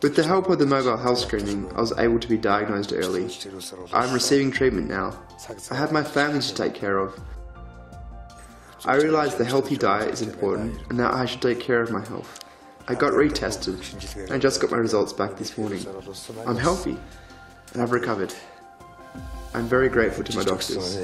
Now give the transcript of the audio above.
With the help of the mobile health screening, I was able to be diagnosed early. I'm receiving treatment now. I have my family to take care of. I realized the healthy diet is important and that I should take care of my health. I got retested and just got my results back this morning. I'm healthy and I've recovered. I'm very grateful to my doctors.